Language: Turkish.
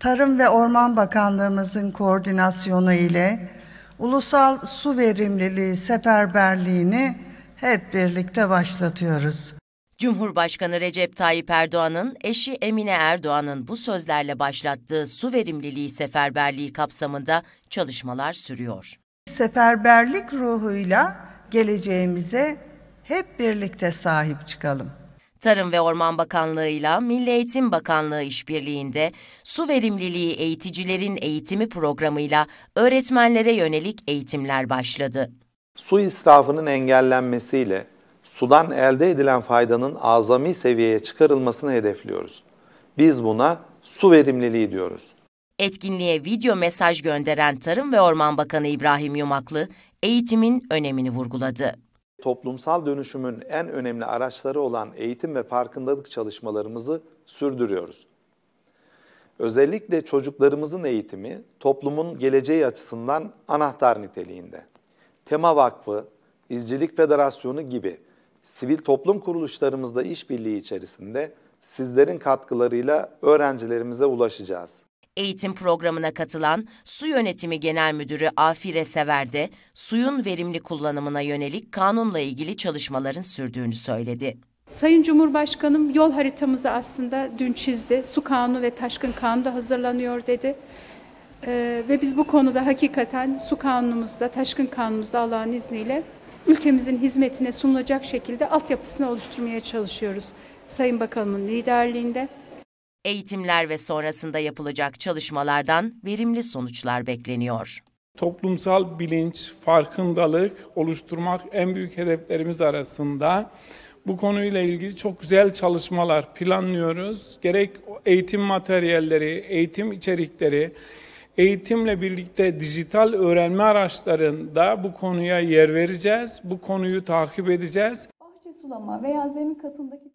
Tarım ve Orman Bakanlığımızın koordinasyonu ile Ulusal Su Verimliliği Seferberliğini hep birlikte başlatıyoruz. Cumhurbaşkanı Recep Tayyip Erdoğan'ın eşi Emine Erdoğan'ın bu sözlerle başlattığı su verimliliği seferberliği kapsamında çalışmalar sürüyor. Seferberlik ruhuyla geleceğimize hep birlikte sahip çıkalım. Tarım ve Orman Bakanlığı ile Milli Eğitim Bakanlığı işbirliğinde su verimliliği eğiticilerin eğitimi programıyla öğretmenlere yönelik eğitimler başladı. Su israfının engellenmesiyle sudan elde edilen faydanın azami seviyeye çıkarılmasını hedefliyoruz. Biz buna su verimliliği diyoruz. Etkinliğe video mesaj gönderen Tarım ve Orman Bakanı İbrahim Yumaklı, eğitimin önemini vurguladı. Toplumsal dönüşümün en önemli araçları olan eğitim ve farkındalık çalışmalarımızı sürdürüyoruz. Özellikle çocuklarımızın eğitimi toplumun geleceği açısından anahtar niteliğinde. Tema Vakfı, İzcilik Federasyonu gibi sivil toplum kuruluşlarımızda işbirliği içerisinde sizlerin katkılarıyla öğrencilerimize ulaşacağız. Eğitim programına katılan Su Yönetimi Genel Müdürü Afire Sever de suyun verimli kullanımına yönelik kanunla ilgili çalışmaların sürdüğünü söyledi. Sayın Cumhurbaşkanım yol haritamızı aslında dün çizdi. Su kanunu ve taşkın kanunu da hazırlanıyor dedi. Ee, ve biz bu konuda hakikaten su kanunumuzda, taşkın kanunumuzda Allah'ın izniyle ülkemizin hizmetine sunulacak şekilde altyapısını oluşturmaya çalışıyoruz. Sayın Bakanımın liderliğinde. Eğitimler ve sonrasında yapılacak çalışmalardan verimli sonuçlar bekleniyor. Toplumsal bilinç, farkındalık oluşturmak en büyük hedeflerimiz arasında. Bu konuyla ilgili çok güzel çalışmalar planlıyoruz. Gerek eğitim materyalleri, eğitim içerikleri, eğitimle birlikte dijital öğrenme araçlarında bu konuya yer vereceğiz. Bu konuyu takip edeceğiz. Bahçe sulama veya zemin katındaki